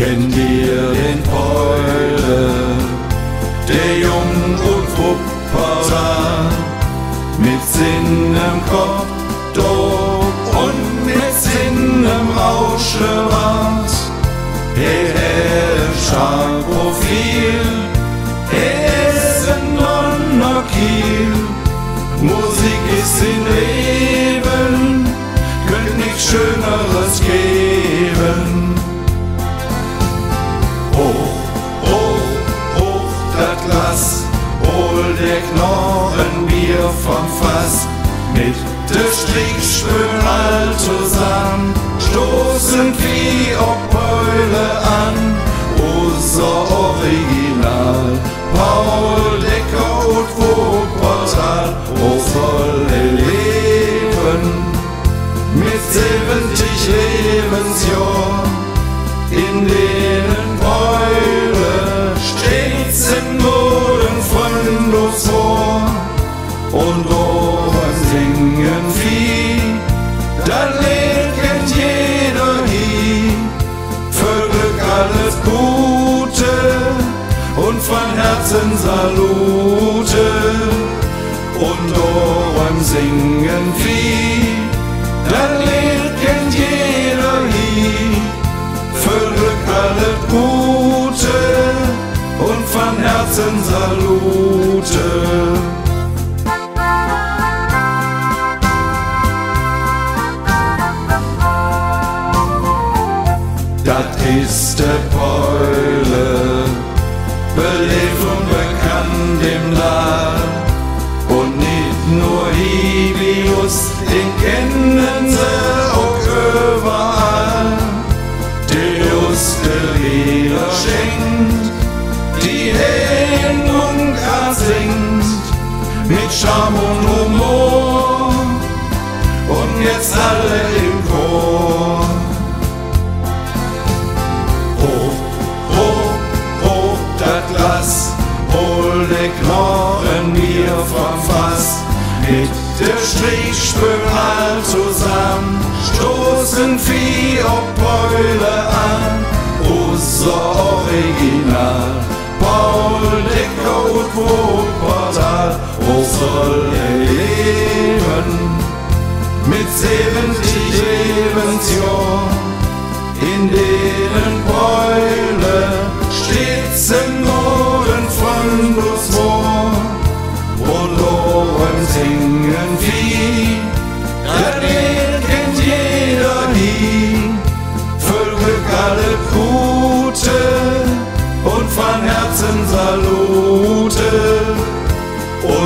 Kennt ihr den Freude, der jung und fruchtbar sah, mit Sinn im Kopf, Dob und mit Sinn im Rausche ward. Er hätte Profil, er ist ein Donnerkiel, Musik ist in Rede. Der Strickspül all zusammen, stoßen wie ob Beule an, unser Original. Paul Decker Herzen Salute und oben singen Vieh, dann legt jeder hin, für alles Gute und von Herzen Salute. Das ist der Beule, belebt und bekannt im Land. Und nicht nur Hibius, den kennen sie auch überall. Der Juste Lehrer schenkt, die Hängung singt, mit Charme und Humor. Und jetzt alle im Der Strichspül all zusammen, stoßen Vieh ob Beule an. Unser Original, Paul Decker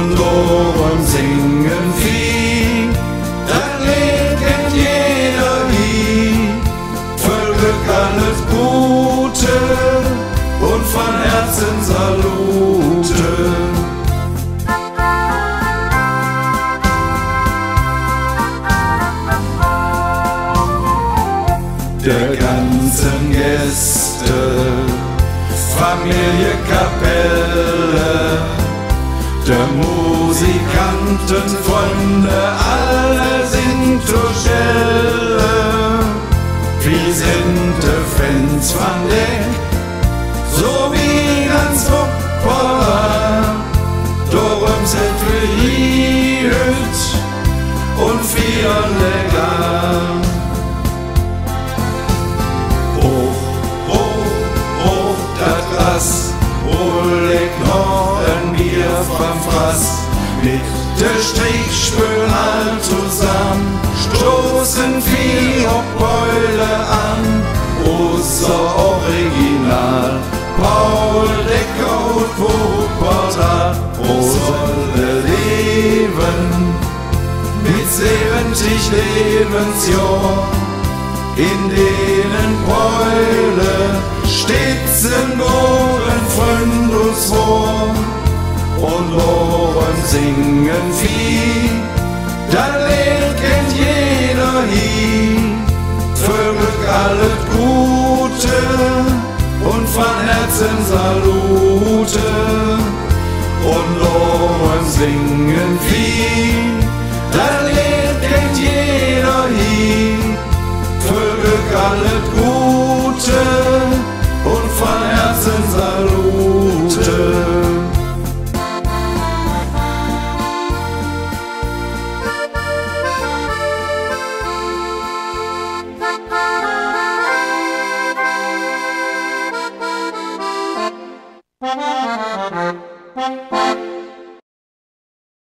und oben singen Vieh, da kennt jeder nie, für Glück alles Gute und von Herzen Salute. Der ganzen Gäste, Familie Kapelle, der Musikanten Mit der Strichspül all zusammen, stoßen viel ob Beule an. Unser Original, Paul Decker und Wuppertal, wo soll er leben? Mit 70 Lebensjahren in denen Beule stets im Boden von uns vor. Und singen vi, der leken gjener hi. Forbruk allet Gute und von Herzen Salute. Und loven singen vi, der leken gjener hi. Forbruk allet Gute und von Herzen Salute.